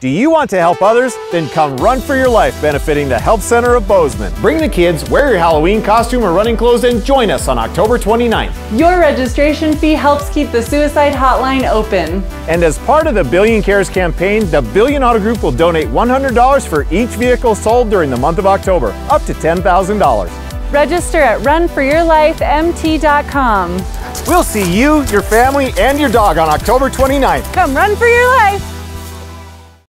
Do you want to help others? Then come run for your life benefiting the Health Center of Bozeman. Bring the kids, wear your Halloween costume or running clothes, and join us on October 29th. Your registration fee helps keep the suicide hotline open. And as part of the Billion Cares campaign, the Billion Auto Group will donate $100 for each vehicle sold during the month of October, up to $10,000. Register at runforyourlifemt.com. We'll see you, your family, and your dog on October 29th. Come run for your life.